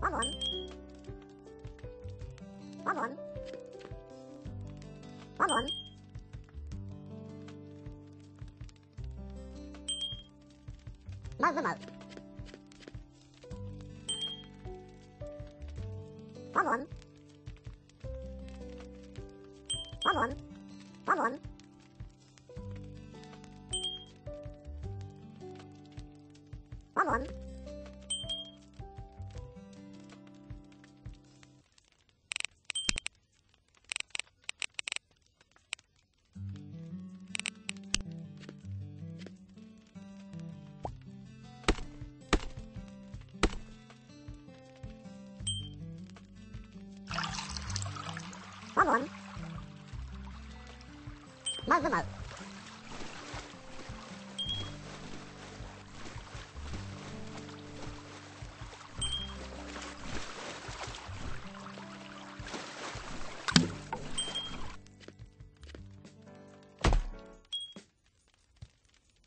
Come on. Come on. Come on. Mở mở mở. On. Come on. Come on.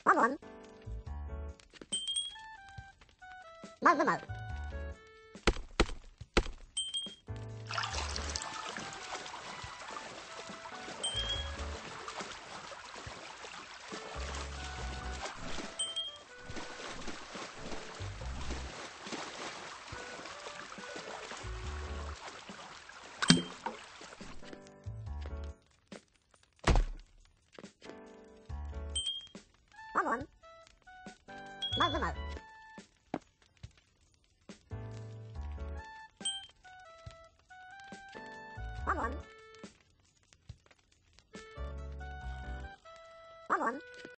Come on. Come them out. 关。门。